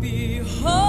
Behold,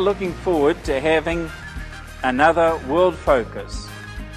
looking forward to having another World Focus,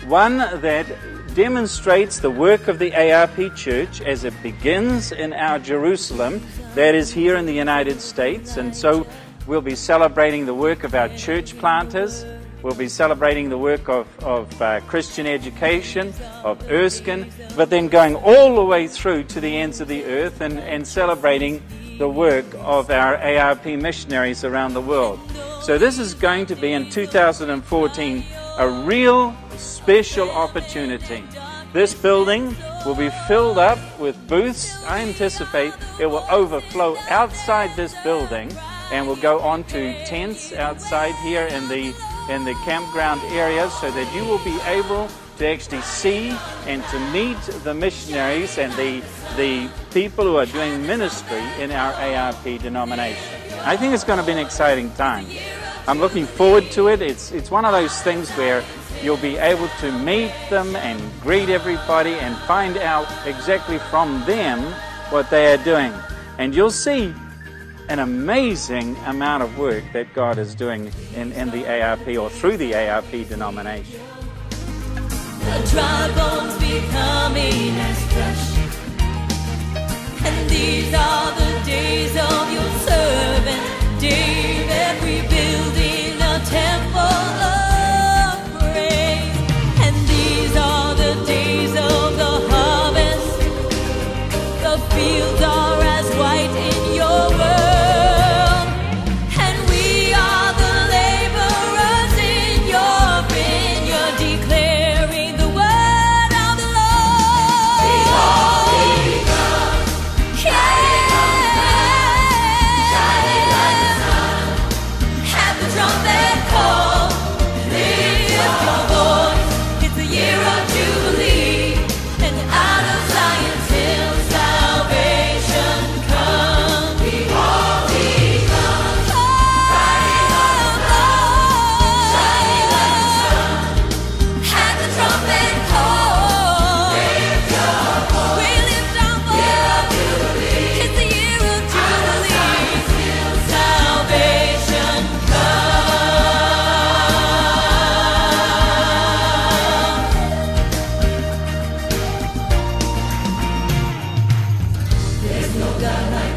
one that demonstrates the work of the ARP Church as it begins in our Jerusalem, that is here in the United States. And so we'll be celebrating the work of our church planters. We'll be celebrating the work of, of uh, Christian education, of Erskine, but then going all the way through to the ends of the earth and, and celebrating the work of our ARP missionaries around the world. So this is going to be in 2014 a real special opportunity. This building will be filled up with booths. I anticipate it will overflow outside this building and will go on to tents outside here in the in the campground area so that you will be able to actually see and to meet the missionaries and the the people who are doing ministry in our ARP denomination. I think it's going to be an exciting time. I'm looking forward to it. It's it's one of those things where you'll be able to meet them and greet everybody and find out exactly from them what they are doing. And you'll see an amazing amount of work that God is doing in, in the ARP or through the ARP denomination. The dry bones becoming as. And these are the